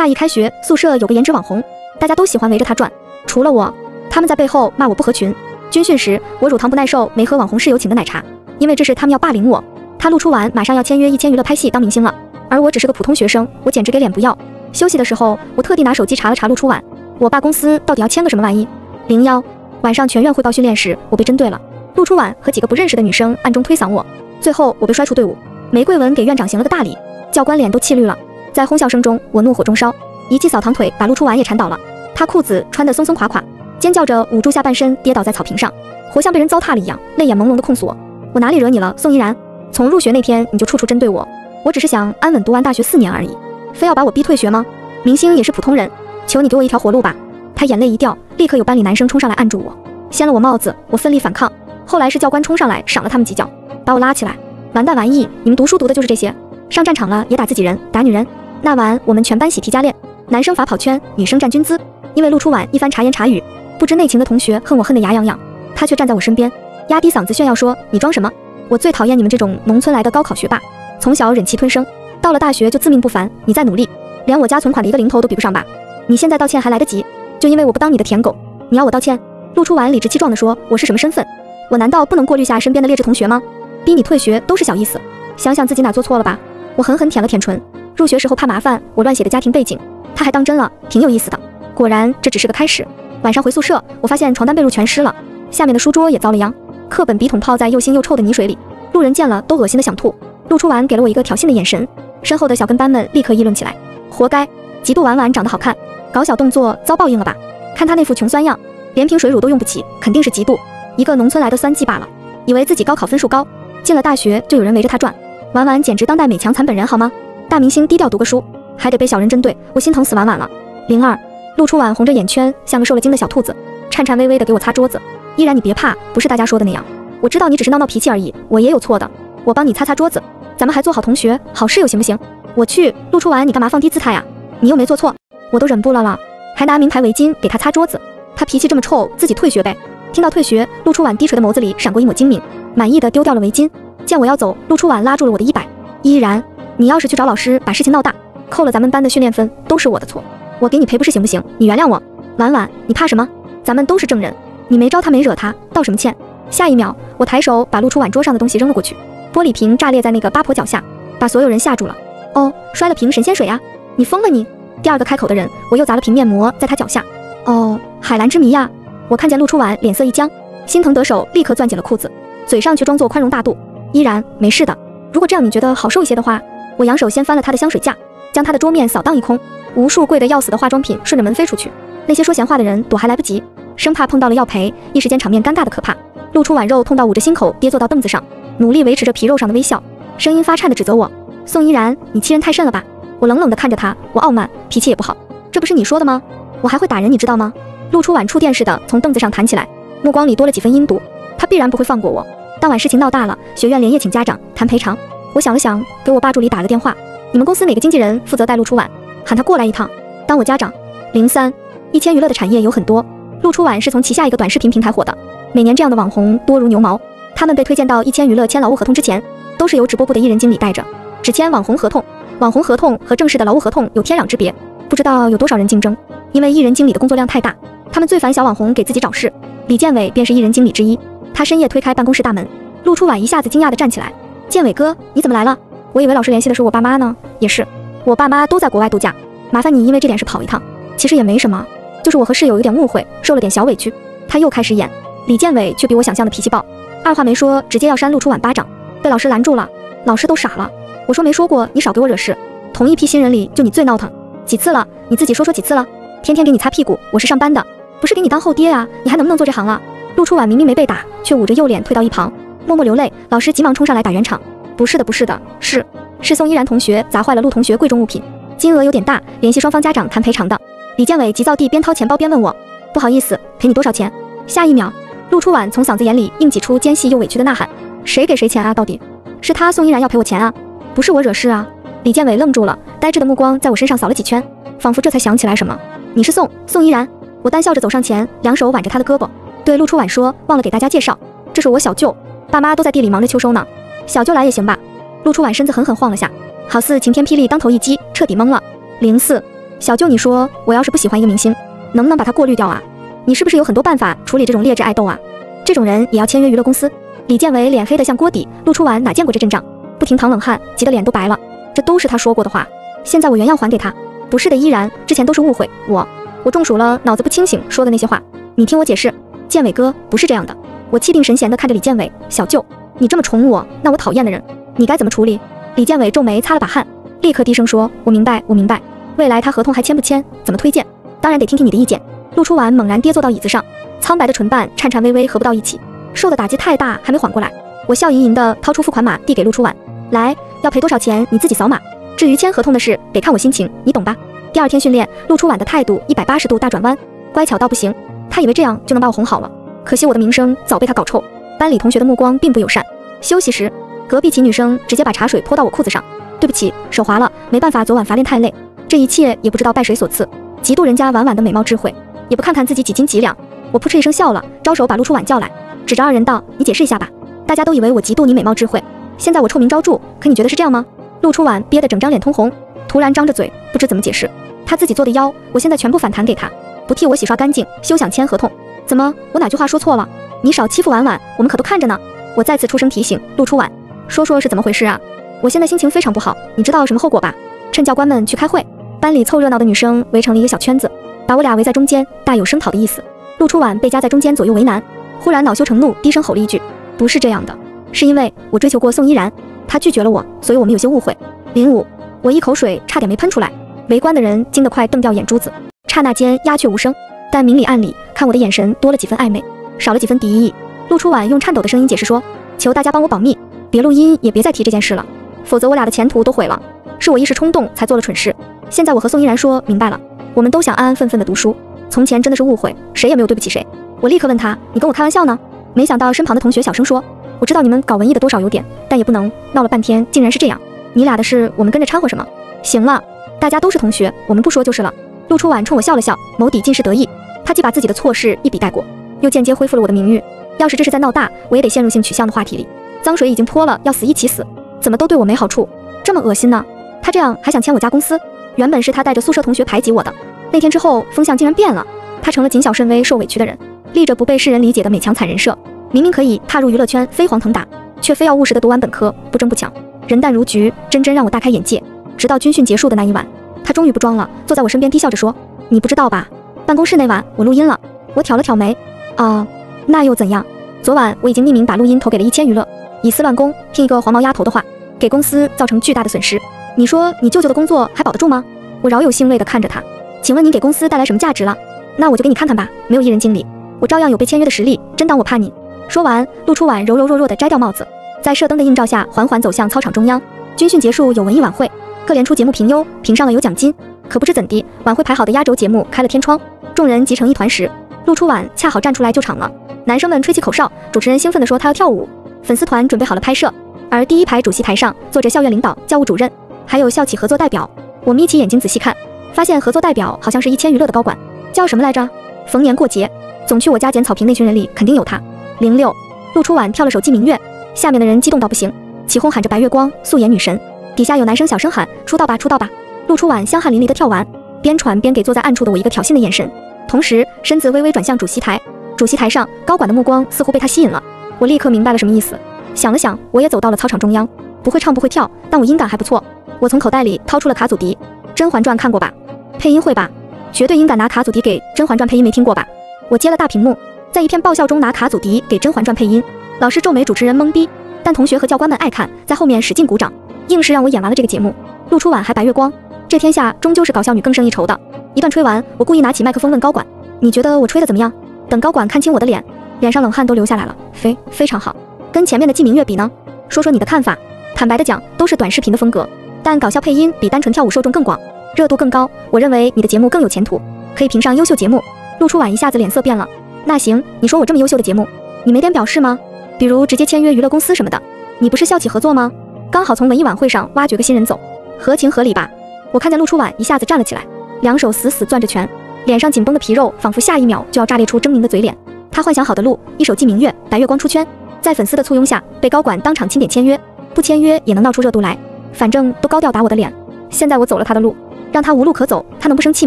大一开学，宿舍有个颜值网红，大家都喜欢围着他转，除了我，他们在背后骂我不合群。军训时，我乳糖不耐受，没喝网红室友请的奶茶，因为这是他们要霸凌我。他露出完，马上要签约一千娱乐拍戏当明星了，而我只是个普通学生，我简直给脸不要。休息的时候，我特地拿手机查了查露出晚，我爸公司到底要签个什么玩意？零幺晚上全院汇报训练时，我被针对了。陆初晚和几个不认识的女生暗中推搡我，最后我被摔出队伍。玫瑰文给院长行了个大礼，教官脸都气绿了。在哄笑声中，我怒火中烧，一记扫堂腿把陆初晚也缠倒了。他裤子穿得松松垮垮，尖叫着捂住下半身，跌倒在草坪上，活像被人糟蹋了一样，泪眼朦胧地控诉我：“我哪里惹你了，宋依然？从入学那天你就处处针对我，我只是想安稳读完大学四年而已，非要把我逼退学吗？明星也是普通人，求你给我一条活路吧！”他眼泪一掉，立刻有班里男生冲上来按住我，掀了我帽子，我奋力反抗。后来是教官冲上来赏了他们几脚，把我拉起来。完蛋玩意，你们读书读的就是这些，上战场了也打自己人，打女人。那晚我们全班喜提加练，男生罚跑圈，女生站军姿。因为陆初晚一番茶言茶语，不知内情的同学恨我恨得牙痒痒，他却站在我身边，压低嗓子炫耀说：“你装什么？我最讨厌你们这种农村来的高考学霸，从小忍气吞声，到了大学就自命不凡。你再努力，连我家存款的一个零头都比不上吧？你现在道歉还来得及，就因为我不当你的舔狗，你要我道歉？”陆初晚理直气壮地说：“我是什么身份？”我难道不能过滤下身边的劣质同学吗？逼你退学都是小意思，想想自己哪做错了吧。我狠狠舔了舔唇。入学时候怕麻烦，我乱写的家庭背景，他还当真了，挺有意思的。果然这只是个开始。晚上回宿舍，我发现床单被褥全湿了，下面的书桌也遭了殃，课本笔筒泡在又腥又臭的泥水里，路人见了都恶心的想吐。陆初完给了我一个挑衅的眼神，身后的小跟班们立刻议论起来，活该，嫉妒婉婉长得好看，搞小动作遭报应了吧？看他那副穷酸样，连瓶水乳都用不起，肯定是嫉妒。一个农村来的酸鸡罢了，以为自己高考分数高，进了大学就有人围着他转，婉婉简直当代美强惨本人好吗？大明星低调读个书，还得被小人针对，我心疼死婉婉了。灵儿，陆初婉红着眼圈，像个受了惊的小兔子，颤颤巍巍的给我擦桌子。依然你别怕，不是大家说的那样，我知道你只是闹闹脾气而已，我也有错的，我帮你擦擦桌子，咱们还做好同学，好室友行不行？我去，陆初婉你干嘛放低姿态呀？你又没做错，我都忍不了了，还拿名牌围巾给他擦桌子，他脾气这么臭，自己退学呗。听到退学，陆初晚低垂的眸子里闪过一抹精明，满意的丢掉了围巾。见我要走，陆初晚拉住了我的衣摆。依然，你要是去找老师把事情闹大，扣了咱们班的训练分，都是我的错，我给你赔不是行不行？你原谅我。婉婉，你怕什么？咱们都是证人，你没招他没惹他，道什么歉？下一秒，我抬手把陆初晚桌上的东西扔了过去，玻璃瓶炸裂在那个八婆脚下，把所有人吓住了。哦，摔了瓶神仙水呀？你疯了你？第二个开口的人，我又砸了瓶面膜在他脚下。哦，海蓝之谜呀。我看见陆初晚脸色一僵，心疼得手，立刻攥紧了裤子，嘴上却装作宽容大度，依然没事的。如果这样你觉得好受一些的话，我扬手掀翻了他的香水架，将他的桌面扫荡一空，无数贵得要死的化妆品顺着门飞出去。那些说闲话的人躲还来不及，生怕碰到了要赔，一时间场面尴尬的可怕。陆初晚肉痛到捂着心口，跌坐到凳子上，努力维持着皮肉上的微笑，声音发颤的指责我：“宋依然，你欺人太甚了吧？”我冷冷的看着他，我傲慢，脾气也不好，这不是你说的吗？我还会打人，你知道吗？陆初晚触电似的从凳子上弹起来，目光里多了几分阴毒。他必然不会放过我。当晚事情闹大了，学院连夜请家长谈赔偿。我想了想，给我爸助理打了电话。你们公司哪个经纪人负责带陆初晚？喊他过来一趟，当我家长。零三一千娱乐的产业有很多，陆初晚是从旗下一个短视频平台火的。每年这样的网红多如牛毛。他们被推荐到一千娱乐签劳务合同之前，都是由直播部的艺人经理带着，只签网红合同。网红合同和正式的劳务合同有天壤之别，不知道有多少人竞争。因为艺人经理的工作量太大。他们最烦小网红给自己找事，李建伟便是艺人经理之一。他深夜推开办公室大门，陆初晚一下子惊讶地站起来：“建伟哥，你怎么来了？我以为老师联系的是我爸妈呢。也是，我爸妈都在国外度假，麻烦你因为这点事跑一趟。其实也没什么，就是我和室友有点误会，受了点小委屈。”他又开始演，李建伟却比我想象的脾气暴，二话没说，直接要扇陆初晚巴掌，被老师拦住了。老师都傻了，我说没说过你少给我惹事。同一批新人里就你最闹腾，几次了？你自己说说几次了？天天给你擦屁股，我是上班的。不是给你当后爹啊，你还能不能做这行了？陆初晚明明没被打，却捂着右脸退到一旁，默默流泪。老师急忙冲上来打圆场。不是的，不是的，是是宋依然同学砸坏了陆同学贵重物品，金额有点大，联系双方家长谈赔偿的。李建伟急躁地边掏钱包边问我，不好意思，赔你多少钱？下一秒，陆初晚从嗓子眼里硬挤出尖细又委屈的呐喊：谁给谁钱啊？到底是他宋依然要赔我钱啊？不是我惹事啊！李建伟愣住了，呆滞的目光在我身上扫了几圈，仿佛这才想起来什么。你是宋宋依然？我淡笑着走上前，两手挽着他的胳膊，对陆初晚说：“忘了给大家介绍，这是我小舅，爸妈都在地里忙着秋收呢。小舅来也行吧？”陆初晚身子狠狠晃了下，好似晴天霹雳当头一击，彻底懵了。零四，小舅，你说我要是不喜欢一个明星，能不能把他过滤掉啊？你是不是有很多办法处理这种劣质爱豆啊？这种人也要签约娱乐公司？李建伟脸黑得像锅底，陆初婉哪见过这阵仗，不停淌冷汗，急得脸都白了。这都是他说过的话，现在我原样还给他。不是的，依然，之前都是误会，我我中暑了，脑子不清醒说的那些话，你听我解释，建伟哥不是这样的。我气定神闲地看着李建伟，小舅，你这么宠我，那我讨厌的人，你该怎么处理？李建伟皱眉，擦了把汗，立刻低声说：“我明白，我明白。未来他合同还签不签？怎么推荐？当然得听听你的意见。”陆初婉猛然跌坐到椅子上，苍白的唇瓣颤颤巍巍合不到一起，受的打击太大，还没缓过来。我笑吟吟地掏出付款码递给陆初婉，来，要赔多少钱你自己扫码。至于签合同的事，得看我心情，你懂吧？第二天训练，陆初婉的态度一百八十度大转弯，乖巧到不行。他以为这样就能把我哄好了。可惜我的名声早被他搞臭，班里同学的目光并不友善。休息时，隔壁寝女生直接把茶水泼到我裤子上。对不起，手滑了，没办法，昨晚罚练太累。这一切也不知道拜谁所赐，嫉妒人家婉婉的美貌智慧，也不看看自己几斤几两。我扑哧一声笑了，招手把陆初婉叫来，指着二人道：“你解释一下吧。大家都以为我嫉妒你美貌智慧，现在我臭名昭著，可你觉得是这样吗？”陆初婉憋得整张脸通红，突然张着嘴，不知怎么解释。他自己做的妖，我现在全部反弹给他，不替我洗刷干净，休想签合同。怎么？我哪句话说错了？你少欺负婉婉，我们可都看着呢。我再次出声提醒陆初婉，说说是怎么回事啊？我现在心情非常不好，你知道什么后果吧？趁教官们去开会，班里凑热闹的女生围成了一个小圈子，把我俩围在中间，大有声讨的意思。陆初婉被夹在中间，左右为难，忽然恼羞成怒，低声吼了一句：“不是这样的，是因为我追求过宋依然，她拒绝了我，所以我们有些误会。”林武，我一口水差点没喷出来，围观的人惊得快瞪掉眼珠子，刹那间鸦雀无声。但明里暗里看我的眼神多了几分暧昧，少了几分敌意。陆初婉用颤抖的声音解释说：“求大家帮我保密，别录音，也别再提这件事了，否则我俩的前途都毁了。是我一时冲动才做了蠢事。现在我和宋依然说明白了，我们都想安安分分的读书。从前真的是误会，谁也没有对不起谁。”我立刻问他：“你跟我开玩笑呢？”没想到身旁的同学小声说：“我知道你们搞文艺的多少有点，但也不能闹了半天竟然是这样。你俩的事我们跟着掺和什么？行了，大家都是同学，我们不说就是了。”陆初婉冲我笑了笑，眸底尽是得意。他既把自己的错事一笔带过，又间接恢复了我的名誉。要是这是在闹大，我也得陷入性取向的话题里。脏水已经泼了，要死一起死，怎么都对我没好处，这么恶心呢？他这样还想签我家公司？原本是他带着宿舍同学排挤我的，那天之后风向竟然变了，他成了谨小慎微、受委屈的人，立着不被世人理解的美强惨人设。明明可以踏入娱乐圈飞黄腾达，却非要务实的读完本科，不争不抢，人淡如菊，真真让我大开眼界。直到军训结束的那一晚，他终于不装了，坐在我身边低笑着说：“你不知道吧？”办公室那晚，我录音了。我挑了挑眉，啊，那又怎样？昨晚我已经匿名把录音投给了一千娱乐，以私乱公，听一个黄毛丫头的话，给公司造成巨大的损失。你说你舅舅的工作还保得住吗？我饶有兴味地看着他，请问您给公司带来什么价值了？那我就给你看看吧，没有艺人经理，我照样有被签约的实力。真当我怕你？说完，陆初婉柔柔弱弱地摘掉帽子，在射灯的映照下，缓缓走向操场中央。军训结束，有文艺晚会，各连出节目评优，评上了有奖金。可不知怎地，晚会排好的压轴节目开了天窗。众人急成一团时，陆初婉恰好站出来救场了。男生们吹起口哨，主持人兴奋地说他要跳舞。粉丝团准备好了拍摄，而第一排主席台上坐着校院领导、教务主任，还有校企合作代表。我眯起眼睛仔细看，发现合作代表好像是一千娱乐的高管，叫什么来着？逢年过节总去我家捡草坪那群人里肯定有他。零六，陆初婉跳了首《鸡鸣乐》，下面的人激动到不行，起哄喊着白月光、素颜女神。底下有男生小声喊出道吧，出道吧。陆初婉香汗淋漓地跳完。边喘边给坐在暗处的我一个挑衅的眼神，同时身子微微转向主席台。主席台上高管的目光似乎被他吸引了，我立刻明白了什么意思。想了想，我也走到了操场中央。不会唱不会跳，但我音感还不错。我从口袋里掏出了卡祖笛，《甄嬛传》看过吧？配音会吧？绝对音感拿卡祖笛给《甄嬛传》配音没听过吧？我接了大屏幕，在一片爆笑中拿卡祖笛给《甄嬛传》配音。老师皱眉，主持人懵逼，但同学和教官们爱看，在后面使劲鼓掌，硬是让我演完了这个节目。陆初晚还白月光。这天下终究是搞笑女更胜一筹的。一段吹完，我故意拿起麦克风问高管：“你觉得我吹的怎么样？”等高管看清我的脸，脸上冷汗都流下来了。非非常好，跟前面的季明月比呢？说说你的看法。坦白的讲，都是短视频的风格，但搞笑配音比单纯跳舞受众更广，热度更高。我认为你的节目更有前途，可以评上优秀节目。陆初晚一下子脸色变了。那行，你说我这么优秀的节目，你没点表示吗？比如直接签约娱乐公司什么的？你不是校企合作吗？刚好从文艺晚会上挖掘个新人走，合情合理吧？我看见陆初婉一下子站了起来，两手死死攥着拳，脸上紧绷的皮肉仿佛下一秒就要炸裂出狰狞的嘴脸。他幻想好的路，一手记明月，白月光出圈，在粉丝的簇拥下被高管当场钦点签约，不签约也能闹出热度来，反正都高调打我的脸。现在我走了他的路，让他无路可走，他能不生气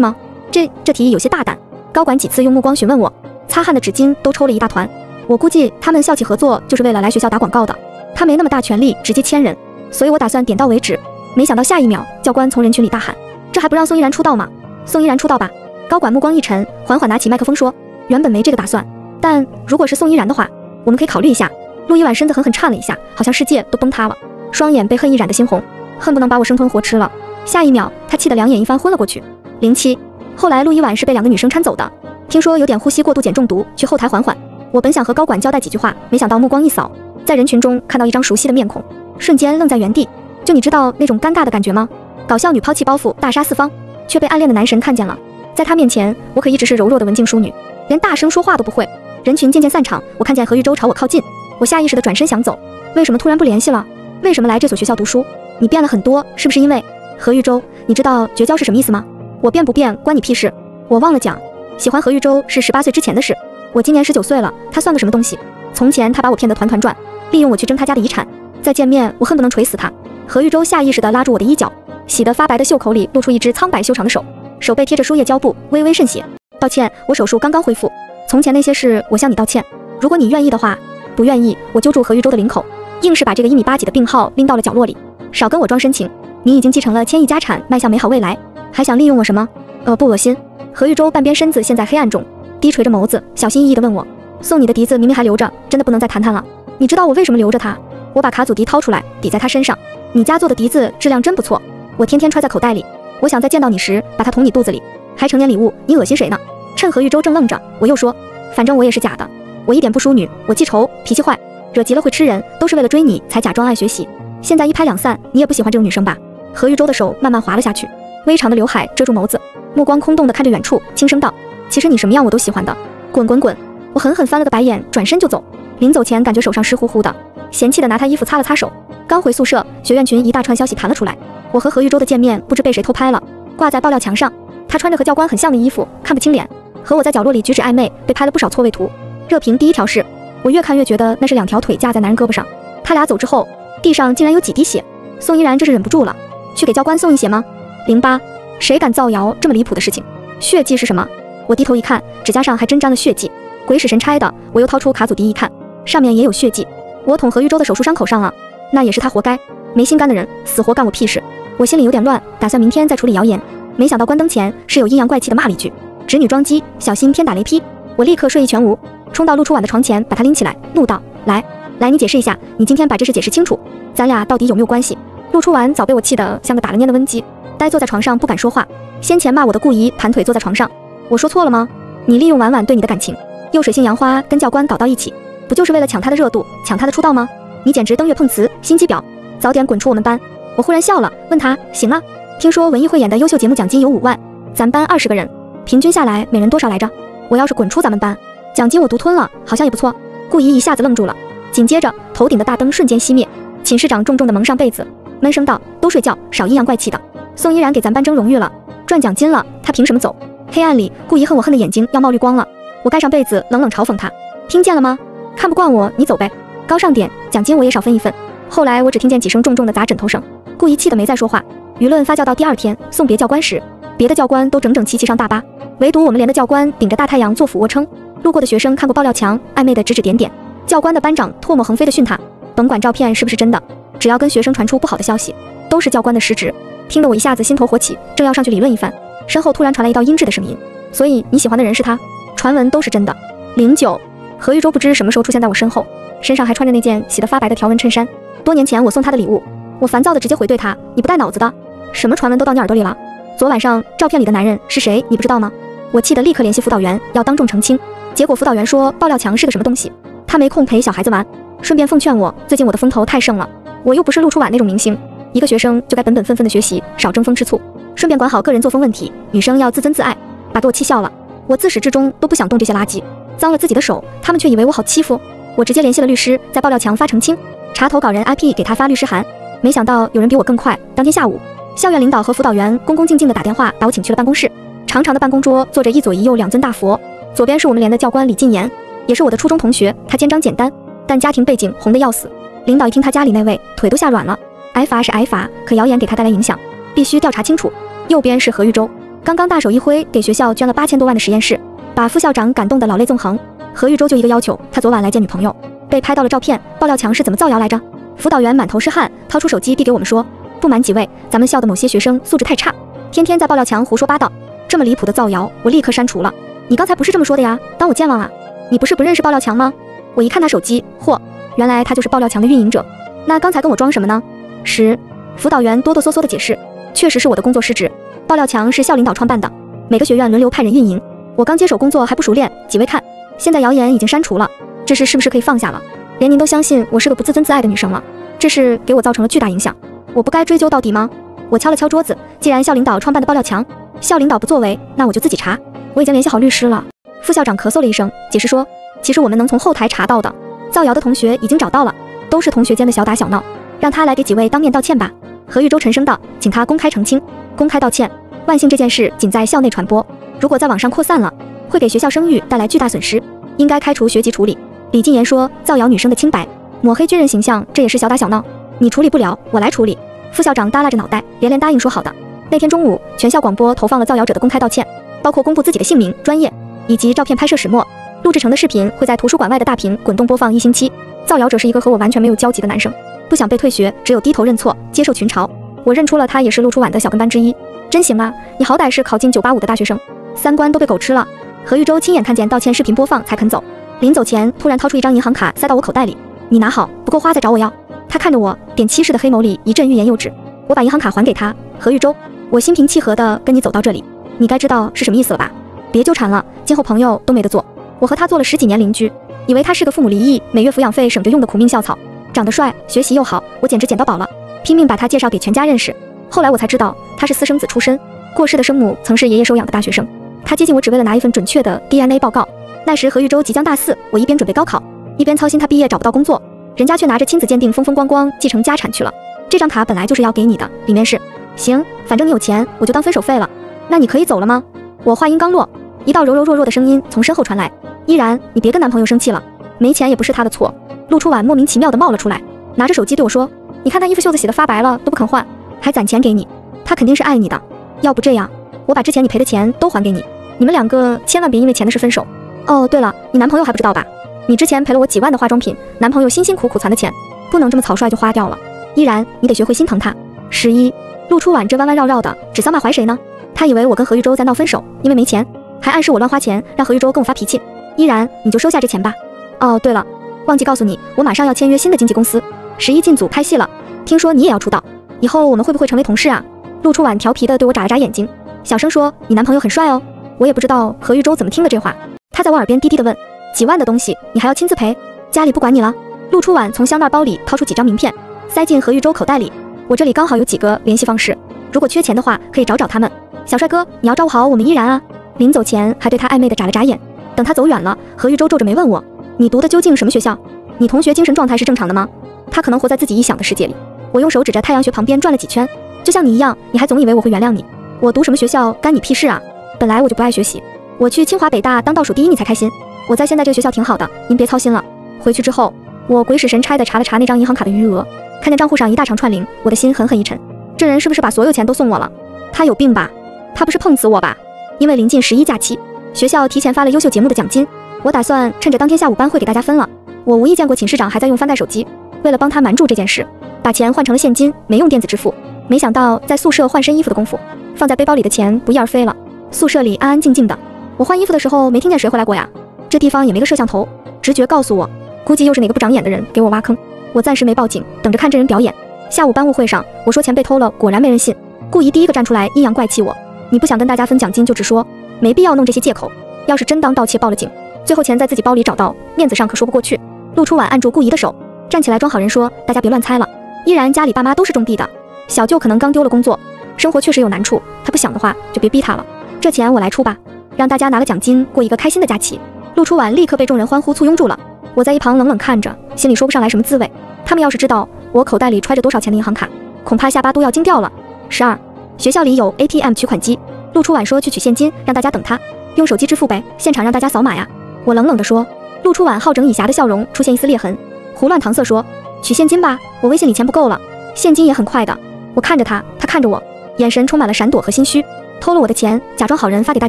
吗？这这提议有些大胆。高管几次用目光询问我，擦汗的纸巾都抽了一大团。我估计他们校企合作就是为了来学校打广告的，他没那么大权力直接签人，所以我打算点到为止。没想到下一秒，教官从人群里大喊：“这还不让宋依然出道吗？宋依然出道吧！”高管目光一沉，缓缓拿起麦克风说：“原本没这个打算，但如果是宋依然的话，我们可以考虑一下。”陆一婉身子狠狠颤了一下，好像世界都崩塌了，双眼被恨意染得猩红，恨不能把我生吞活吃了。下一秒，他气得两眼一翻，昏了过去。零七，后来陆一婉是被两个女生搀走的，听说有点呼吸过度碱中毒，去后台缓缓。我本想和高管交代几句话，没想到目光一扫，在人群中看到一张熟悉的面孔，瞬间愣在原地。就你知道那种尴尬的感觉吗？搞笑女抛弃包袱大杀四方，却被暗恋的男神看见了。在他面前，我可一直是柔弱的文静淑女，连大声说话都不会。人群渐渐散场，我看见何玉洲朝我靠近，我下意识的转身想走。为什么突然不联系了？为什么来这所学校读书？你变了很多，是不是因为何玉洲？你知道绝交是什么意思吗？我变不变关你屁事。我忘了讲，喜欢何玉洲是十八岁之前的事。我今年十九岁了，他算个什么东西？从前他把我骗得团团转，利用我去争他家的遗产。再见面，我恨不能锤死他。何玉洲下意识地拉住我的衣角，洗得发白的袖口里露出一只苍白修长的手，手背贴着输液胶布，微微渗血。道歉，我手术刚刚恢复。从前那些事，我向你道歉。如果你愿意的话，不愿意，我揪住何玉洲的领口，硬是把这个一米八几的病号拎到了角落里。少跟我装深情，你已经继承了千亿家产，迈向美好未来，还想利用我什么？呃，不恶心。何玉洲半边身子陷在黑暗中。低垂着眸子，小心翼翼地问我：“送你的笛子明明还留着，真的不能再弹弹了？你知道我为什么留着它？”我把卡祖笛掏出来，抵在他身上。你家做的笛子质量真不错，我天天揣在口袋里。我想在见到你时把它捅你肚子里，还成年礼物，你恶心谁呢？趁何玉洲正愣着，我又说：“反正我也是假的，我一点不淑女，我记仇，脾气坏，惹急了会吃人，都是为了追你才假装爱学习。现在一拍两散，你也不喜欢这种女生吧？”何玉洲的手慢慢滑了下去，微长的刘海遮住眸子，目光空洞地看着远处，轻声道。其实你什么样我都喜欢的，滚滚滚！我狠狠翻了个白眼，转身就走。临走前感觉手上湿乎乎的，嫌弃的拿他衣服擦了擦手。刚回宿舍，学院群一大串消息弹了出来，我和何玉洲的见面不知被谁偷拍了，挂在爆料墙上。他穿着和教官很像的衣服，看不清脸，和我在角落里举止暧昧，被拍了不少错位图。热评第一条是，我越看越觉得那是两条腿架在男人胳膊上。他俩走之后，地上竟然有几滴血。宋依然这是忍不住了，去给教官送一血吗？零八，谁敢造谣这么离谱的事情？血迹是什么？我低头一看，指甲上还真沾了血迹，鬼使神差的，我又掏出卡祖笛一看，上面也有血迹。我捅何玉洲的手术伤口上了，那也是他活该，没心肝的人，死活干我屁事。我心里有点乱，打算明天再处理谣言。没想到关灯前，室友阴阳怪气的骂了一句：“侄女装机，小心天打雷劈。”我立刻睡意全无，冲到陆初婉的床前，把她拎起来，怒道：“来，来，你解释一下，你今天把这事解释清楚，咱俩到底有没有关系？”陆初婉早被我气得像个打了蔫的温鸡，呆坐在床上不敢说话。先前骂我的顾姨盘腿坐在床上。我说错了吗？你利用婉婉对你的感情，又水性杨花跟教官搞到一起，不就是为了抢他的热度，抢他的出道吗？你简直登月碰瓷，心机婊！早点滚出我们班！我忽然笑了，问他行了。听说文艺汇演的优秀节目奖金有五万，咱班二十个人，平均下来每人多少来着？我要是滚出咱们班，奖金我独吞了，好像也不错。顾姨一下子愣住了，紧接着头顶的大灯瞬间熄灭，寝室长重重的蒙上被子，闷声道：“都睡觉，少阴阳怪气的。”宋依然给咱班争荣誉了，赚奖金了，他凭什么走？黑暗里，顾姨恨我恨的眼睛要冒绿光了。我盖上被子，冷冷嘲讽他：“听见了吗？看不惯我，你走呗，高尚点，奖金我也少分一份。”后来我只听见几声重重的砸枕头声，顾姨气得没再说话。舆论发酵到第二天送别教官时，别的教官都整整齐齐上大巴，唯独我们连的教官顶着大太阳做俯卧撑。路过的学生看过爆料墙，暧昧的指指点点。教官的班长唾沫横飞的训他：“甭管照片是不是真的，只要跟学生传出不好的消息，都是教官的失职。”听得我一下子心头火起，正要上去理论一番。身后突然传来一道阴质的声音，所以你喜欢的人是他，传闻都是真的。零九，何玉洲不知什么时候出现在我身后，身上还穿着那件洗得发白的条纹衬衫，多年前我送他的礼物。我烦躁的直接回怼他，你不带脑子的，什么传闻都到你耳朵里了？昨晚上照片里的男人是谁？你不知道吗？我气得立刻联系辅导员，要当众澄清。结果辅导员说爆料墙是个什么东西，他没空陪小孩子玩，顺便奉劝我，最近我的风头太盛了，我又不是陆初晚那种明星，一个学生就该本本分分的学习，少争风吃醋。顺便管好个人作风问题，女生要自尊自爱，把给我气笑了。我自始至终都不想动这些垃圾，脏了自己的手，他们却以为我好欺负。我直接联系了律师，在爆料墙发澄清，查投稿人 IP 给他发律师函。没想到有人比我更快。当天下午，校院领导和辅导员恭恭敬敬地打电话把我请去了办公室。长长的办公桌坐着一左一右两尊大佛，左边是我们连的教官李进言，也是我的初中同学。他肩章简单，但家庭背景红得要死。领导一听他家里那位，腿都吓软了。挨罚是挨罚，可谣言给他带来影响。必须调查清楚。右边是何玉洲，刚刚大手一挥，给学校捐了八千多万的实验室，把副校长感动得老泪纵横。何玉洲就一个要求，他昨晚来见女朋友，被拍到了照片，爆料墙是怎么造谣来着？辅导员满头是汗，掏出手机递给我们说，不瞒几位，咱们校的某些学生素质太差，天天在爆料墙胡说八道，这么离谱的造谣，我立刻删除了。你刚才不是这么说的呀？当我健忘啊？你不是不认识爆料墙吗？我一看他手机，嚯，原来他就是爆料墙的运营者。那刚才跟我装什么呢？十，辅导员哆哆嗦嗦的解释，确实是我的工作失职。爆料墙是校领导创办的，每个学院轮流派人运营。我刚接手工作还不熟练，几位看，现在谣言已经删除了，这事是不是可以放下了？连您都相信我是个不自尊自爱的女生了，这事给我造成了巨大影响，我不该追究到底吗？我敲了敲桌子，既然校领导创办的爆料墙，校领导不作为，那我就自己查。我已经联系好律师了。副校长咳嗽了一声，解释说，其实我们能从后台查到的，造谣的同学已经找到了，都是同学间的小打小闹，让他来给几位当面道歉吧。何玉洲沉声道，请他公开澄清，公开道歉。万幸这件事仅在校内传播，如果在网上扩散了，会给学校声誉带来巨大损失，应该开除学籍处理。李静言说，造谣女生的清白，抹黑军人形象，这也是小打小闹，你处理不了，我来处理。副校长耷拉着脑袋，连连答应说好的。那天中午，全校广播投放了造谣者的公开道歉，包括公布自己的姓名、专业以及照片拍摄始末，录制成的视频会在图书馆外的大屏滚动播放一星期。造谣者是一个和我完全没有交集的男生，不想被退学，只有低头认错，接受群嘲。我认出了他，也是陆初晚的小跟班之一。真行啊，你好歹是考进九八五的大学生，三观都被狗吃了。何玉洲亲眼看见道歉视频播放才肯走，临走前突然掏出一张银行卡塞到我口袋里，你拿好，不够花再找我要。他看着我，点漆似的黑眸里一阵欲言又止。我把银行卡还给他，何玉洲，我心平气和的跟你走到这里，你该知道是什么意思了吧？别纠缠了，今后朋友都没得做。我和他做了十几年邻居，以为他是个父母离异，每月抚养费省着用的苦命校草，长得帅，学习又好，我简直捡到宝了，拼命把他介绍给全家认识。后来我才知道他是私生子出身，过世的生母曾是爷爷收养的大学生。他接近我只为了拿一份准确的 DNA 报告。那时何玉洲即将大四，我一边准备高考，一边操心他毕业找不到工作，人家却拿着亲子鉴定风风光光继承家产去了。这张卡本来就是要给你的，里面是。行，反正你有钱，我就当分手费了。那你可以走了吗？我话音刚落，一道柔柔弱弱的声音从身后传来：“依然，你别跟男朋友生气了，没钱也不是他的错。”陆初晚莫名其妙的冒了出来，拿着手机对我说：“你看他衣服袖子洗得发白了，都不肯换。”还攒钱给你，他肯定是爱你的。要不这样，我把之前你赔的钱都还给你，你们两个千万别因为钱的事分手。哦，对了，你男朋友还不知道吧？你之前赔了我几万的化妆品，男朋友辛辛苦苦攒的钱，不能这么草率就花掉了。依然，你得学会心疼他。十一，陆初晚这弯弯绕绕的，指桑骂槐谁呢？他以为我跟何玉洲在闹分手，因为没钱，还暗示我乱花钱，让何玉洲跟我发脾气。依然，你就收下这钱吧。哦，对了，忘记告诉你，我马上要签约新的经纪公司，十一进组拍戏了，听说你也要出道。以后我们会不会成为同事啊？陆初晚调皮的对我眨了眨眼睛，小声说：“你男朋友很帅哦。”我也不知道何玉洲怎么听的这话，他在我耳边低低的问：“几万的东西你还要亲自赔？家里不管你了？”陆初晚从香奈包里掏出几张名片，塞进何玉洲口袋里。我这里刚好有几个联系方式，如果缺钱的话，可以找找他们。小帅哥，你要照顾好我们依然啊！临走前还对他暧昧的眨了眨眼。等他走远了，何玉洲皱着眉问我：“你读的究竟什么学校？你同学精神状态是正常的吗？他可能活在自己臆想的世界里。”我用手指着太阳穴旁边转了几圈，就像你一样，你还总以为我会原谅你？我读什么学校干你屁事啊！本来我就不爱学习，我去清华北大当倒数第一你才开心。我在现在这个学校挺好的，您别操心了。回去之后，我鬼使神差的查了查那张银行卡的余额，看见账户上一大长串零，我的心狠狠一沉。这人是不是把所有钱都送我了？他有病吧？他不是碰瓷我吧？因为临近十一假期，学校提前发了优秀节目的奖金，我打算趁着当天下午班会给大家分了。我无意见过寝室长还在用翻盖手机，为了帮他瞒住这件事。把钱换成了现金，没用电子支付。没想到在宿舍换身衣服的功夫，放在背包里的钱不翼而飞了。宿舍里安安静静的，我换衣服的时候没听见谁回来过呀。这地方也没个摄像头，直觉告诉我，估计又是哪个不长眼的人给我挖坑。我暂时没报警，等着看这人表演。下午班务会上，我说钱被偷了，果然没人信，故意第一个站出来阴阳怪气我。你不想跟大家分奖金就直说，没必要弄这些借口。要是真当盗窃报了警，最后钱在自己包里找到，面子上可说不过去。陆初晚按住顾姨的手，站起来装好人说，大家别乱猜了。依然家里爸妈都是种地的，小舅可能刚丢了工作，生活确实有难处。他不想的话，就别逼他了。这钱我来出吧，让大家拿了奖金过一个开心的假期。陆初晚立刻被众人欢呼簇拥住了，我在一旁冷冷看着，心里说不上来什么滋味。他们要是知道我口袋里揣着多少钱的银行卡，恐怕下巴都要惊掉了。十二，学校里有 ATM 取款机，陆初晚说去取现金，让大家等他，用手机支付呗，现场让大家扫码呀。我冷冷地说。陆初晚好整以暇的笑容出现一丝裂痕，胡乱搪塞说。取现金吧，我微信里钱不够了。现金也很快的。我看着他，他看着我，眼神充满了闪躲和心虚。偷了我的钱，假装好人发给大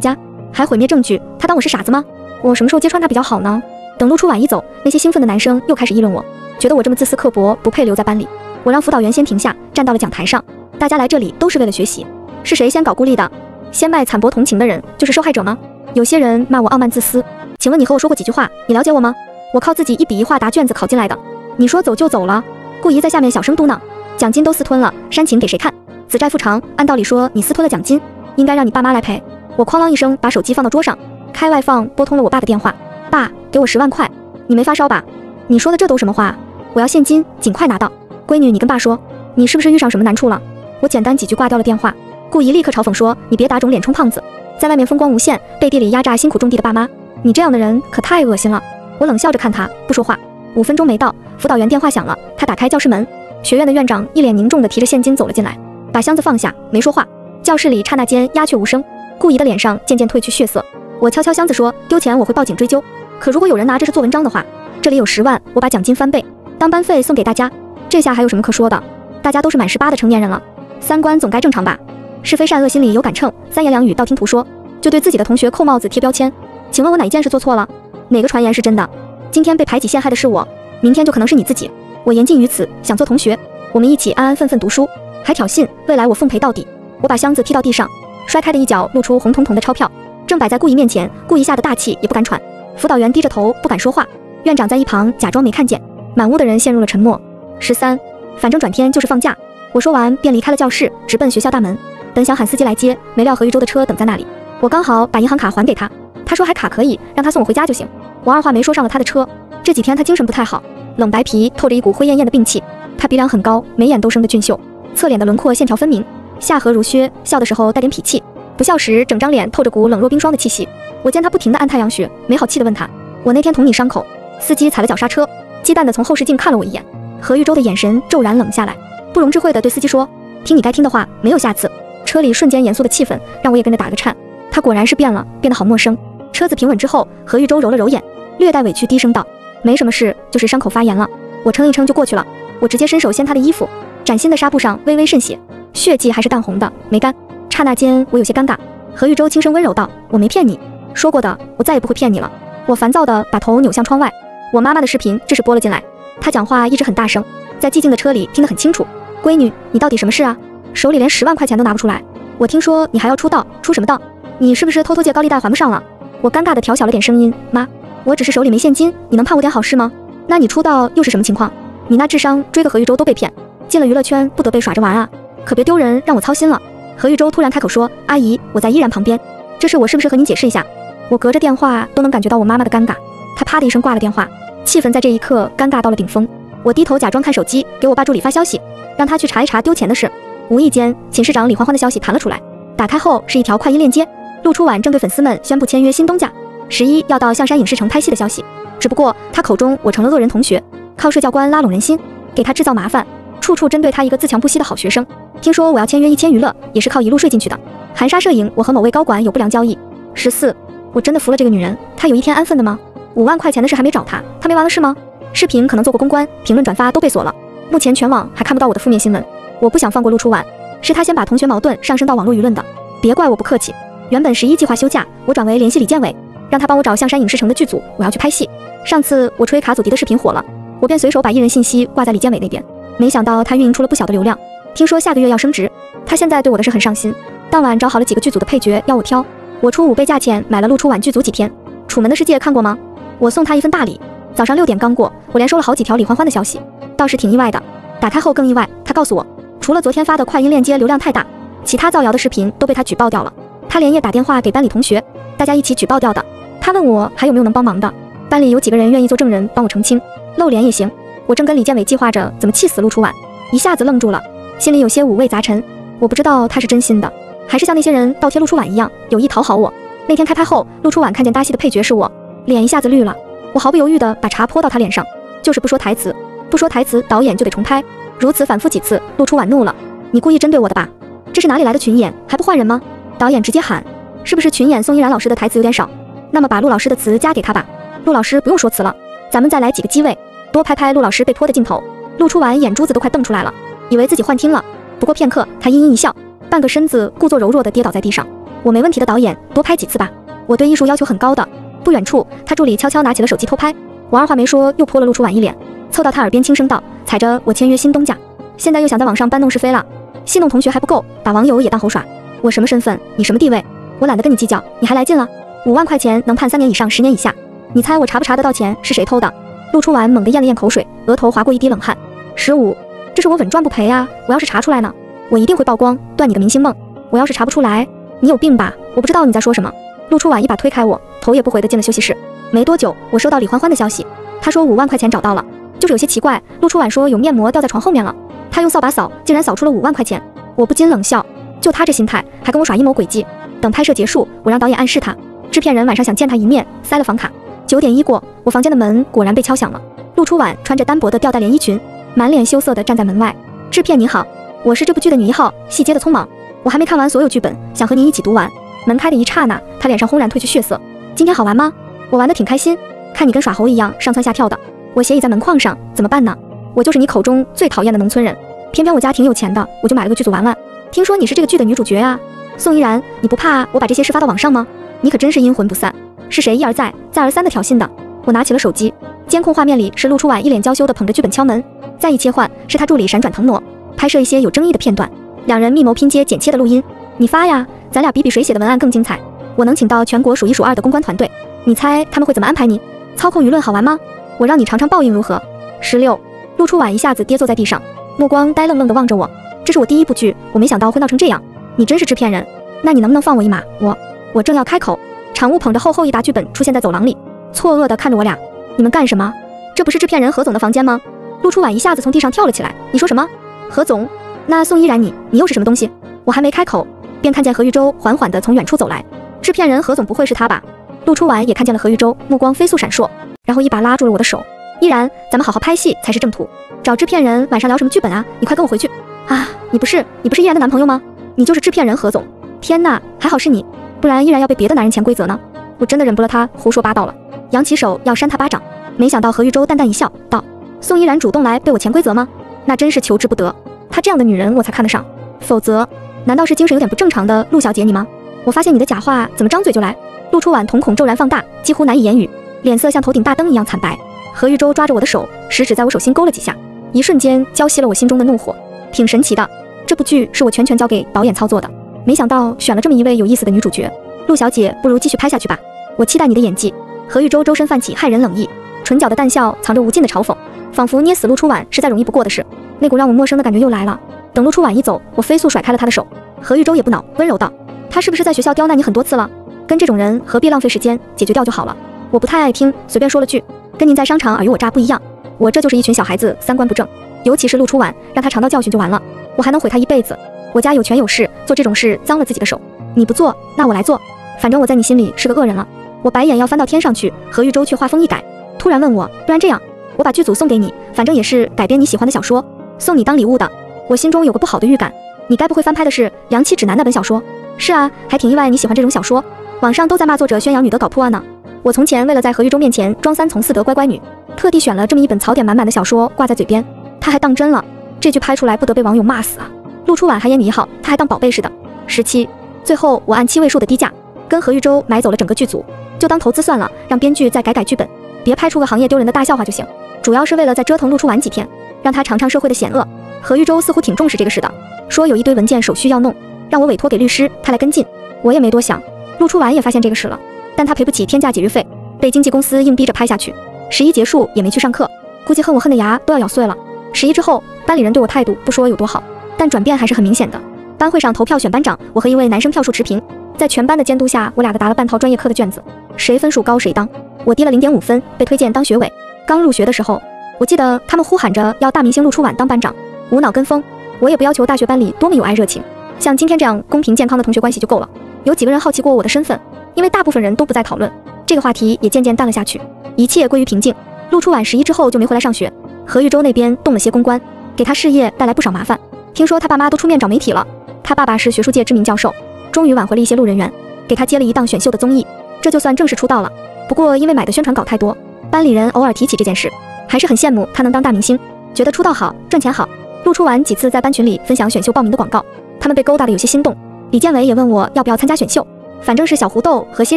家，还毁灭证据，他当我是傻子吗？我什么时候揭穿他比较好呢？等陆初晚一走，那些兴奋的男生又开始议论我，觉得我这么自私刻薄，不配留在班里。我让辅导员先停下，站到了讲台上。大家来这里都是为了学习，是谁先搞孤立的？先卖惨薄同情的人就是受害者吗？有些人骂我傲慢自私，请问你和我说过几句话？你了解我吗？我靠自己一笔一画答卷子考进来的。你说走就走了？顾姨在下面小声嘟囔，奖金都私吞了，煽情给谁看？子债父偿，按道理说你私吞了奖金。应该让你爸妈来赔。我哐啷一声把手机放到桌上，开外放拨通了我爸的电话。爸，给我十万块。你没发烧吧？你说的这都什么话？我要现金，尽快拿到。闺女，你跟爸说，你是不是遇上什么难处了？我简单几句挂掉了电话。顾姨立刻嘲讽说：“你别打肿脸充胖子，在外面风光无限，背地里压榨辛苦种地的爸妈，你这样的人可太恶心了。”我冷笑着看他，不说话。五分钟没到，辅导员电话响了，他打开教室门，学院的院长一脸凝重地提着现金走了进来，把箱子放下，没说话。教室里刹那间鸦雀无声，顾姨的脸上渐渐褪去血色。我敲敲箱子说：“丢钱我会报警追究，可如果有人拿这是做文章的话，这里有十万，我把奖金翻倍，当班费送给大家。这下还有什么可说的？大家都是满十八的成年人了，三观总该正常吧？是非善恶心里有杆秤，三言两语道听途说，就对自己的同学扣帽子贴标签。请问我哪一件事做错了？哪个传言是真的？今天被排挤陷害的是我，明天就可能是你自己。我言尽于此，想做同学，我们一起安安分分读书，还挑衅，未来我奉陪到底。”我把箱子踢到地上，摔开的一角露出红彤彤的钞票，正摆在顾姨面前，顾姨吓得大气也不敢喘。辅导员低着头不敢说话，院长在一旁假装没看见。满屋的人陷入了沉默。十三，反正转天就是放假。我说完便离开了教室，直奔学校大门。本想喊司机来接，没料何玉洲的车等在那里。我刚好把银行卡还给他，他说还卡可以，让他送我回家就行。我二话没说上了他的车。这几天他精神不太好，冷白皮透着一股灰艳艳的病气。他鼻梁很高，眉眼都生得俊秀，侧脸的轮廓线条分明。下颌如削，笑的时候带点痞气，不笑时整张脸透着股冷若冰霜的气息。我见他不停地按太阳穴，没好气地问他：“我那天捅你伤口？”司机踩了脚刹车，忌惮地从后视镜看了我一眼。何玉洲的眼神骤然冷下来，不容置喙地对司机说：“听你该听的话，没有下次。”车里瞬间严肃的气氛让我也跟着打个颤。他果然是变了，变得好陌生。车子平稳之后，何玉洲揉了揉眼，略带委屈低声道：“没什么事，就是伤口发炎了。我撑一撑就过去了。”我直接伸手掀他的衣服，崭新的纱布上微微渗血。血迹还是淡红的，没干。刹那间，我有些尴尬。何玉洲轻声温柔道：“我没骗你，说过的，我再也不会骗你了。”我烦躁地把头扭向窗外，我妈妈的视频这时播了进来。她讲话一直很大声，在寂静的车里听得很清楚。闺女，你到底什么事啊？手里连十万块钱都拿不出来。我听说你还要出道，出什么道？你是不是偷偷借高利贷还不上了？我尴尬地调小了点声音：“妈，我只是手里没现金，你能盼我点好事吗？那你出道又是什么情况？你那智商追个何玉洲都被骗，进了娱乐圈不得被耍着玩啊？”可别丢人，让我操心了。何玉洲突然开口说：“阿姨，我在依然旁边，这事我是不是和您解释一下？”我隔着电话都能感觉到我妈妈的尴尬。她啪的一声挂了电话，气氛在这一刻尴尬到了顶峰。我低头假装看手机，给我爸助理发消息，让他去查一查丢钱的事。无意间，寝室长李欢欢的消息弹了出来，打开后是一条快音链接，陆初晚正对粉丝们宣布签约新东家十一要到象山影视城拍戏的消息。只不过他口中我成了恶人同学，靠社教官拉拢人心，给他制造麻烦，处处针对他一个自强不息的好学生。听说我要签约一千娱乐，也是靠一路睡进去的。含沙射影，我和某位高管有不良交易。十四，我真的服了这个女人，她有一天安分的吗？五万块钱的事还没找她，她没完了是吗？视频可能做过公关，评论转发都被锁了，目前全网还看不到我的负面新闻。我不想放过陆初晚，是他先把同学矛盾上升到网络舆论的，别怪我不客气。原本十一计划休假，我转为联系李建伟，让他帮我找象山影视城的剧组，我要去拍戏。上次我吹卡祖笛的视频火了，我便随手把艺人信息挂在李建伟那边，没想到他运营出了不小的流量。听说下个月要升职，他现在对我的是很上心。当晚找好了几个剧组的配角要我挑，我出五倍价钱买了陆初晚剧组几天。楚门的世界看过吗？我送他一份大礼。早上六点刚过，我连收了好几条李欢欢的消息，倒是挺意外的。打开后更意外，他告诉我，除了昨天发的快音链接流量太大，其他造谣的视频都被他举报掉了。他连夜打电话给班里同学，大家一起举报掉的。他问我还有没有能帮忙的，班里有几个人愿意做证人帮我澄清，露脸也行。我正跟李建伟计划着怎么气死陆初晚，一下子愣住了。心里有些五味杂陈，我不知道他是真心的，还是像那些人倒贴陆初晚一样有意讨好我。那天开拍后，陆初晚看见搭戏的配角是我，脸一下子绿了。我毫不犹豫地把茶泼到他脸上，就是不说台词，不说台词，导演就得重拍。如此反复几次，陆初晚怒了：“你故意针对我的吧？这是哪里来的群演，还不换人吗？”导演直接喊：“是不是群演宋依然老师的台词有点少？那么把陆老师的词加给他吧。陆老师不用说词了，咱们再来几个机位，多拍拍陆老师被泼的镜头。”陆初晚眼珠子都快瞪出来了。以为自己幻听了，不过片刻，他阴阴一笑。半个身子故作柔弱地跌倒在地上。我没问题的，导演，多拍几次吧。我对艺术要求很高的。不远处，他助理悄悄拿起了手机偷拍。我二话没说，又泼了陆初婉一脸，凑到他耳边轻声道：“踩着我签约新东家，现在又想在网上搬弄是非了，戏弄同学还不够，把网友也当猴耍。我什么身份？你什么地位？我懒得跟你计较，你还来劲了？五万块钱能判三年以上十年以下，你猜我查不查得到钱是谁偷的？”陆初婉猛地咽了咽口水，额头划过一滴冷汗。十五，这是我稳赚不赔啊！我要是查出来呢，我一定会曝光，断你的明星梦。我要是查不出来，你有病吧？我不知道你在说什么。陆初婉一把推开我，头也不回地进了休息室。没多久，我收到李欢欢的消息，他说五万块钱找到了，就是有些奇怪。陆初婉说有面膜掉在床后面了，他用扫把扫，竟然扫出了五万块钱。我不禁冷笑，就他这心态，还跟我耍阴谋诡计。等拍摄结束，我让导演暗示他，制片人晚上想见他一面，塞了房卡。九点一过，我房间的门果然被敲响了。陆初婉穿着单薄的吊带连衣裙，满脸羞涩地站在门外。制片你好，我是这部剧的女一号，戏接的匆忙，我还没看完所有剧本，想和您一起读完。门开的一刹那，他脸上轰然褪去血色。今天好玩吗？我玩的挺开心，看你跟耍猴一样上蹿下跳的，我斜倚在门框上，怎么办呢？我就是你口中最讨厌的农村人，偏偏我家挺有钱的，我就买了个剧组玩玩。听说你是这个剧的女主角啊，宋依然，你不怕我把这些事发到网上吗？你可真是阴魂不散。是谁一而再、再而三的挑衅的？我拿起了手机，监控画面里是陆初婉一脸娇羞的捧着剧本敲门，再一切换是他助理闪转腾挪，拍摄一些有争议的片段，两人密谋拼接剪切的录音。你发呀，咱俩比比谁写的文案更精彩。我能请到全国数一数二的公关团队，你猜他们会怎么安排你？操控舆论好玩吗？我让你尝尝报应如何？十六，陆初婉一下子跌坐在地上，目光呆愣愣地望着我。这是我第一部剧，我没想到会闹成这样。你真是制片人，那你能不能放我一马？我我正要开口，场务捧着厚厚一沓剧本出现在走廊里，错愕地看着我俩。你们干什么？这不是制片人何总的房间吗？陆初婉一下子从地上跳了起来。你说什么？何总？那宋依然，你你又是什么东西？我还没开口，便看见何玉洲缓缓地从远处走来。制片人何总不会是他吧？陆初婉也看见了何玉洲，目光飞速闪烁，然后一把拉住了我的手。依然，咱们好好拍戏才是正途。找制片人晚上聊什么剧本啊？你快跟我回去啊！你不是你不是依然的男朋友吗？你就是制片人何总？天呐，还好是你，不然依然要被别的男人潜规则呢。我真的忍不了他胡说八道了，扬起手要扇他巴掌，没想到何玉洲淡淡一笑，道：宋依然主动来被我潜规则吗？那真是求之不得。她这样的女人我才看得上，否则难道是精神有点不正常的陆小姐你吗？我发现你的假话怎么张嘴就来？陆初婉瞳孔骤然放大，几乎难以言语，脸色像头顶大灯一样惨白。何玉洲抓着我的手，食指在我手心勾了几下，一瞬间浇熄了我心中的怒火。挺神奇的，这部剧是我全权交给导演操作的，没想到选了这么一位有意思的女主角。陆小姐，不如继续拍下去吧，我期待你的演技。何玉洲周身泛起骇人冷意，唇角的淡笑藏着无尽的嘲讽，仿佛捏死陆初婉是再容易不过的事。那股让我陌生的感觉又来了。等陆初婉一走，我飞速甩开了他的手。何玉洲也不恼，温柔道。他是不是在学校刁难你很多次了？跟这种人何必浪费时间，解决掉就好了。我不太爱听，随便说了句，跟您在商场尔虞我诈不一样。我这就是一群小孩子，三观不正。尤其是陆初婉，让他尝到教训就完了，我还能毁他一辈子。我家有权有势，做这种事脏了自己的手。你不做，那我来做。反正我在你心里是个恶人了。我白眼要翻到天上去，何玉洲却话锋一改，突然问我，不然这样，我把剧组送给你，反正也是改编你喜欢的小说，送你当礼物的。我心中有个不好的预感，你该不会翻拍的是《良妻指南》那本小说？是啊，还挺意外你喜欢这种小说，网上都在骂作者宣扬女德搞破案呢。我从前为了在何玉洲面前装三从四德乖乖女，特地选了这么一本槽点满满的小说挂在嘴边，他还当真了，这句拍出来不得被网友骂死啊！陆初婉还演你一号，他还当宝贝似的。十七，最后我按七位数的低价跟何玉洲买走了整个剧组，就当投资算了，让编剧再改改剧本，别拍出个行业丢人的大笑话就行。主要是为了再折腾陆初晚几天，让他尝尝社会的险恶。何玉洲似乎挺重视这个事的，说有一堆文件手续要弄。让我委托给律师，他来跟进。我也没多想，陆初晚也发现这个事了，但他赔不起天价解约费，被经纪公司硬逼着拍下去。十一结束也没去上课，估计恨我恨的牙都要咬碎了。十一之后，班里人对我态度不说有多好，但转变还是很明显的。班会上投票选班长，我和一位男生票数持平，在全班的监督下，我俩的答了半套专业课的卷子，谁分数高谁当。我低了零点五分，被推荐当学委。刚入学的时候，我记得他们呼喊着要大明星陆初晚当班长，无脑跟风。我也不要求大学班里多么有爱热情。像今天这样公平健康的同学关系就够了。有几个人好奇过我的身份，因为大部分人都不再讨论这个话题，也渐渐淡了下去，一切归于平静。陆初晚十一之后就没回来上学。何玉洲那边动了些公关，给他事业带来不少麻烦。听说他爸妈都出面找媒体了。他爸爸是学术界知名教授，终于挽回了一些路人缘，给他接了一档选秀的综艺，这就算正式出道了。不过因为买的宣传稿太多，班里人偶尔提起这件事，还是很羡慕他能当大明星，觉得出道好赚钱好。陆初晚几次在班群里分享选秀报名的广告。他们被勾搭的有些心动。李建伟也问我要不要参加选秀，反正是小胡豆和新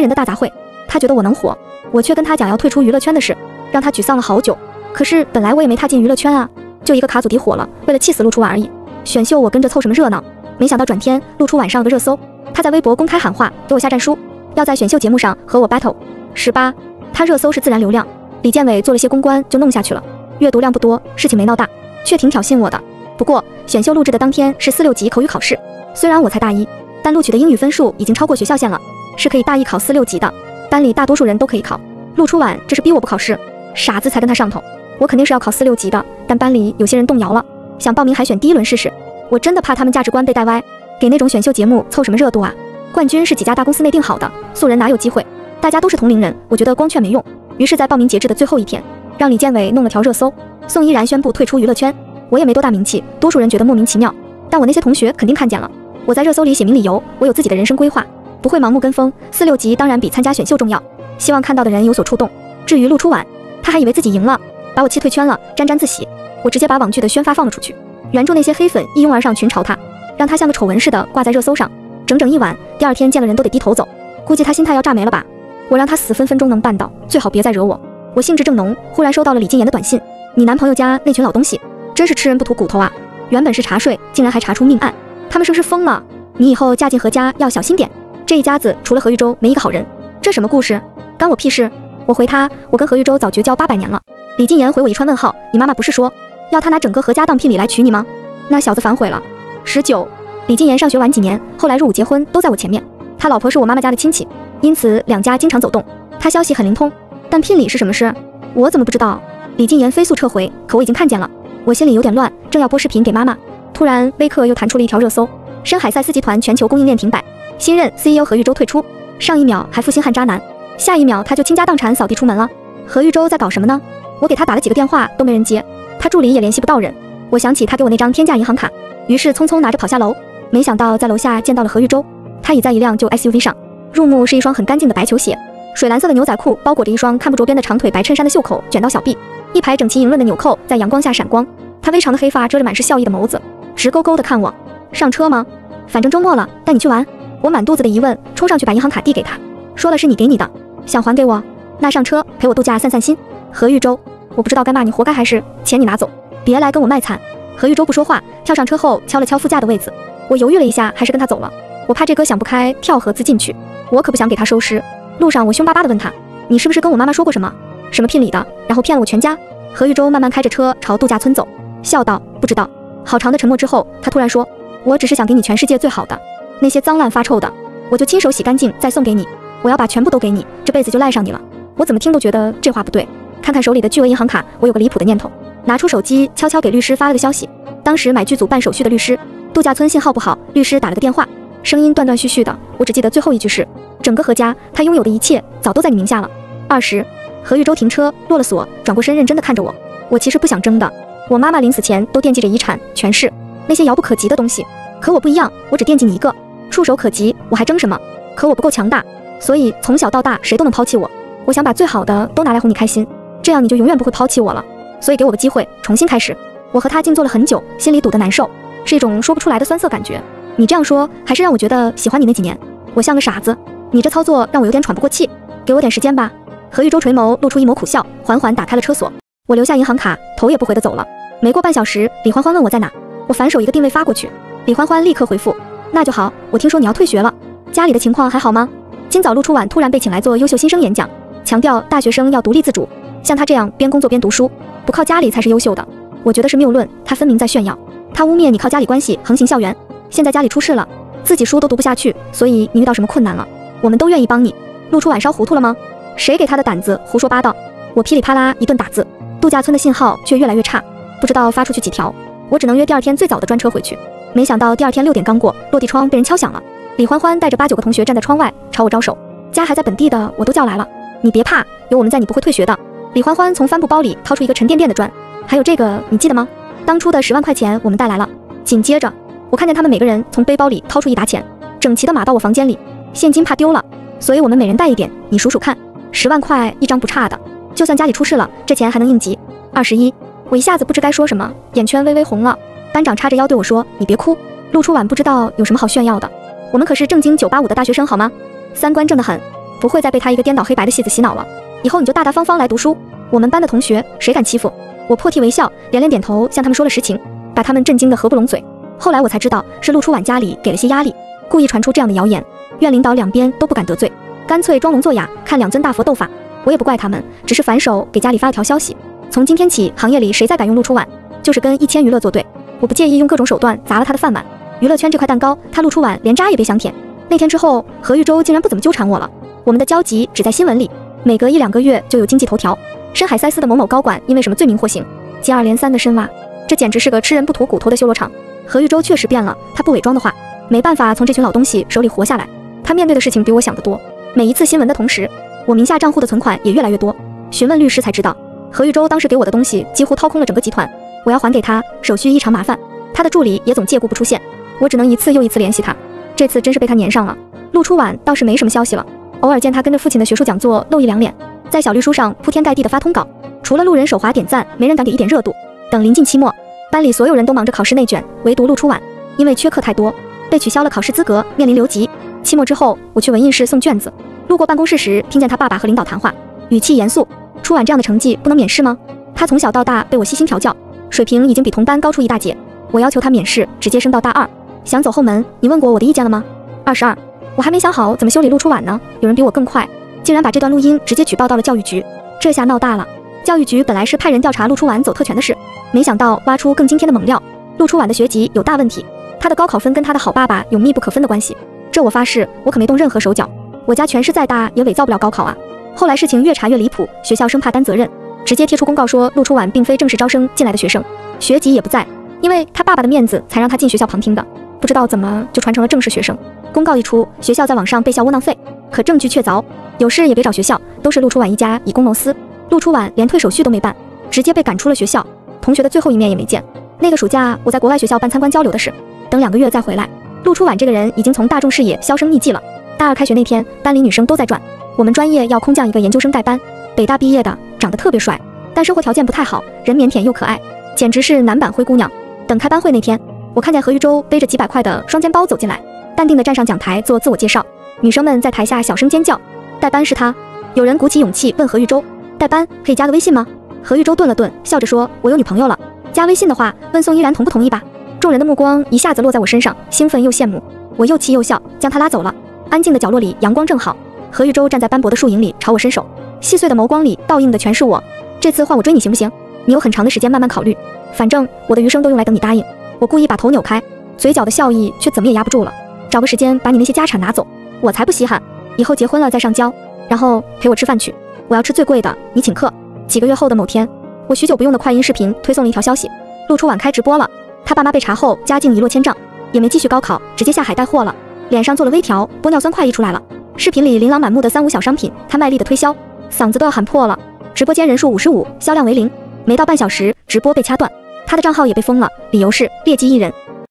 人的大杂烩，他觉得我能火，我却跟他讲要退出娱乐圈的事，让他沮丧了好久。可是本来我也没踏进娱乐圈啊，就一个卡祖笛火了，为了气死陆初晚而已。选秀我跟着凑什么热闹？没想到转天陆初晚上个热搜，他在微博公开喊话给我下战书，要在选秀节目上和我 battle。十八，他热搜是自然流量，李建伟做了些公关就弄下去了，阅读量不多，事情没闹大，却挺挑衅我的。不过选秀录制的当天是四六级口语考试，虽然我才大一，但录取的英语分数已经超过学校线了，是可以大一考四六级的。班里大多数人都可以考，陆初晚这是逼我不考试，傻子才跟他上头。我肯定是要考四六级的，但班里有些人动摇了，想报名海选第一轮试试。我真的怕他们价值观被带歪，给那种选秀节目凑什么热度啊？冠军是几家大公司内定好的，素人哪有机会？大家都是同龄人，我觉得光劝没用。于是，在报名截止的最后一天，让李建伟弄了条热搜：宋依然宣布退出娱乐圈。我也没多大名气，多数人觉得莫名其妙，但我那些同学肯定看见了。我在热搜里写明理由，我有自己的人生规划，不会盲目跟风。四六级当然比参加选秀重要，希望看到的人有所触动。至于陆初晚，他还以为自己赢了，把我气退圈了，沾沾自喜。我直接把网剧的宣发放了出去，原著那些黑粉一拥而上群嘲他，让他像个丑闻似的挂在热搜上，整整一晚。第二天见了人都得低头走，估计他心态要炸没了吧。我让他死分分钟能办到，最好别再惹我。我兴致正浓，忽然收到了李静言的短信：“你男朋友家那群老东西，真是吃人不吐骨头啊！原本是查税，竟然还查出命案，他们是不是疯了。你以后嫁进何家要小心点，这一家子除了何玉洲没一个好人。这什么故事？干我屁事！”我回他：“我跟何玉洲早绝交八百年了。”李静言回我一串问号：“你妈妈不是说要他拿整个何家当聘礼来娶你吗？那小子反悔了。”十九，李禁言上学晚几年，后来入伍结婚都在我前面。他老婆是我妈妈家的亲戚。因此两家经常走动，他消息很灵通，但聘礼是什么事？我怎么不知道？李禁言飞速撤回，可我已经看见了，我心里有点乱，正要播视频给妈妈，突然微客又弹出了一条热搜：深海赛斯集团全球供应链停摆，新任 CEO 何玉洲退出。上一秒还负心汉渣男，下一秒他就倾家荡产扫地出门了。何玉洲在搞什么呢？我给他打了几个电话都没人接，他助理也联系不到人。我想起他给我那张天价银行卡，于是匆匆拿着跑下楼，没想到在楼下见到了何玉洲，他倚在一辆旧 SUV 上。入目是一双很干净的白球鞋，水蓝色的牛仔裤包裹着一双看不着边的长腿白衬衫的袖口卷到小臂，一排整齐莹润的纽扣在阳光下闪光。他微长的黑发遮着满是笑意的眸子，直勾勾地看我。上车吗？反正周末了，带你去玩。我满肚子的疑问，冲上去把银行卡递给他，说了是你给你的，想还给我？那上车陪我度假散散心。何玉洲，我不知道该骂你活该还是钱你拿走，别来跟我卖惨。何玉洲不说话，跳上车后敲了敲副驾的位子。我犹豫了一下，还是跟他走了。我怕这哥想不开跳河自尽去。我可不想给他收尸。路上，我凶巴巴地问他：“你是不是跟我妈妈说过什么？什么聘礼的？然后骗了我全家？”何玉洲慢慢开着车朝度假村走，笑道：“不知道。”好长的沉默之后，他突然说：“我只是想给你全世界最好的，那些脏烂发臭的，我就亲手洗干净再送给你。我要把全部都给你，这辈子就赖上你了。”我怎么听都觉得这话不对。看看手里的巨额银行卡，我有个离谱的念头，拿出手机悄悄给律师发了个消息。当时买剧组办手续的律师，度假村信号不好，律师打了个电话。声音断断续续的，我只记得最后一句是：整个何家，他拥有的一切早都在你名下了。二十，何玉洲停车落了锁，转过身认真的看着我。我其实不想争的，我妈妈临死前都惦记着遗产、权势那些遥不可及的东西，可我不一样，我只惦记你一个，触手可及，我还争什么？可我不够强大，所以从小到大谁都能抛弃我。我想把最好的都拿来哄你开心，这样你就永远不会抛弃我了。所以给我个机会，重新开始。我和他静坐了很久，心里堵得难受，是一种说不出来的酸涩感觉。你这样说，还是让我觉得喜欢你那几年，我像个傻子。你这操作让我有点喘不过气，给我点时间吧。何玉洲垂眸露出一抹苦笑，缓缓打开了车锁。我留下银行卡，头也不回的走了。没过半小时，李欢欢问我在哪，我反手一个定位发过去。李欢欢立刻回复：那就好。我听说你要退学了，家里的情况还好吗？今早陆初晚突然被请来做优秀新生演讲，强调大学生要独立自主，像他这样边工作边读书，不靠家里才是优秀的。我觉得是谬论，他分明在炫耀，他污蔑你靠家里关系横行校园。现在家里出事了，自己书都读不下去，所以你遇到什么困难了，我们都愿意帮你。陆初晚烧糊涂了吗？谁给他的胆子胡说八道？我噼里啪啦一顿打字，度假村的信号却越来越差，不知道发出去几条，我只能约第二天最早的专车回去。没想到第二天六点刚过，落地窗被人敲响了。李欢欢带着八九个同学站在窗外朝我招手，家还在本地的我都叫来了。你别怕，有我们在，你不会退学的。李欢欢从帆布包里掏出一个沉甸甸的砖，还有这个，你记得吗？当初的十万块钱我们带来了。紧接着。我看见他们每个人从背包里掏出一沓钱，整齐的码到我房间里。现金怕丢了，所以我们每人带一点。你数数看，十万块一张不差的。就算家里出事了，这钱还能应急。二十一，我一下子不知该说什么，眼圈微微红了。班长叉着腰对我说：“你别哭，陆初婉不知道有什么好炫耀的，我们可是正经985的大学生好吗？三观正得很，不会再被他一个颠倒黑白的戏子洗脑了。以后你就大大方方来读书，我们班的同学谁敢欺负？我破涕为笑，连连点头向他们说了实情，把他们震惊的合不拢嘴。后来我才知道是陆初婉家里给了些压力，故意传出这样的谣言。院领导两边都不敢得罪，干脆装聋作哑看两尊大佛斗法。我也不怪他们，只是反手给家里发了条消息：从今天起，行业里谁再敢用陆初婉，就是跟一千娱乐作对。我不介意用各种手段砸了他的饭碗。娱乐圈这块蛋糕，他陆初婉连渣也别想舔。那天之后，何玉洲竟然不怎么纠缠我了。我们的交集只在新闻里，每隔一两个月就有经济头条：深海塞斯的某某高管因为什么罪名获刑，接二连三的深挖。这简直是个吃人不吐骨头的修罗场。何玉洲确实变了，他不伪装的话，没办法从这群老东西手里活下来。他面对的事情比我想的多。每一次新闻的同时，我名下账户的存款也越来越多。询问律师才知道，何玉洲当时给我的东西几乎掏空了整个集团，我要还给他，手续异常麻烦。他的助理也总借故不出现，我只能一次又一次联系他。这次真是被他粘上了。陆初晚倒是没什么消息了，偶尔见他跟着父亲的学术讲座露一两脸，在小绿书上铺天盖地的发通稿，除了路人手滑点赞，没人敢给一点热度。等临近期末，班里所有人都忙着考试内卷，唯独陆初晚，因为缺课太多，被取消了考试资格，面临留级。期末之后，我去文印室送卷子，路过办公室时，听见他爸爸和领导谈话，语气严肃：“初晚这样的成绩不能免试吗？他从小到大被我悉心调教，水平已经比同班高出一大截。我要求他免试，直接升到大二。想走后门，你问过我的意见了吗？”二十二，我还没想好怎么修理陆初晚呢。有人比我更快，竟然把这段录音直接举报到了教育局，这下闹大了。教育局本来是派人调查陆初晚走特权的事，没想到挖出更惊天的猛料：陆初晚的学籍有大问题，他的高考分跟他的好爸爸有密不可分的关系。这我发誓，我可没动任何手脚。我家权势再大，也伪造不了高考啊。后来事情越查越离谱，学校生怕担责任，直接贴出公告说陆初晚并非正式招生进来的学生，学籍也不在，因为他爸爸的面子才让他进学校旁听的。不知道怎么就传成了正式学生。公告一出，学校在网上被笑窝囊废，可证据确凿。有事也别找学校，都是陆初晚一家以公谋私。陆初晚连退手续都没办，直接被赶出了学校，同学的最后一面也没见。那个暑假我在国外学校办参观交流的事，等两个月再回来。陆初晚这个人已经从大众视野销声匿迹了。大二开学那天，班里女生都在转，我们专业要空降一个研究生代班，北大毕业的，长得特别帅，但生活条件不太好，人腼腆又可爱，简直是男版灰姑娘。等开班会那天，我看见何玉洲背着几百块的双肩包走进来，淡定地站上讲台做自我介绍，女生们在台下小声尖叫。代班是他，有人鼓起勇气问何玉洲，代班可以加个微信吗？何玉洲顿了顿，笑着说，我有女朋友了，加微信的话，问宋依然同不同意吧。众人的目光一下子落在我身上，兴奋又羡慕。我又气又笑，将他拉走了。安静的角落里，阳光正好。何玉洲站在斑驳的树影里，朝我伸手，细碎的眸光里倒映的全是我。这次换我追你行不行？你有很长的时间慢慢考虑，反正我的余生都用来等你答应。我故意把头扭开，嘴角的笑意却怎么也压不住了。找个时间把你那些家产拿走，我才不稀罕。以后结婚了再上交，然后陪我吃饭去，我要吃最贵的，你请客。几个月后的某天，我许久不用的快音视频推送了一条消息：陆初晚开直播了。他爸妈被查后，家境一落千丈，也没继续高考，直接下海带货了。脸上做了微调，玻尿酸快溢出来了。视频里琳琅满目的三无小商品，他卖力的推销，嗓子都要喊破了。直播间人数五十五，销量为零。没到半小时，直播被掐断，他的账号也被封了，理由是劣迹艺人。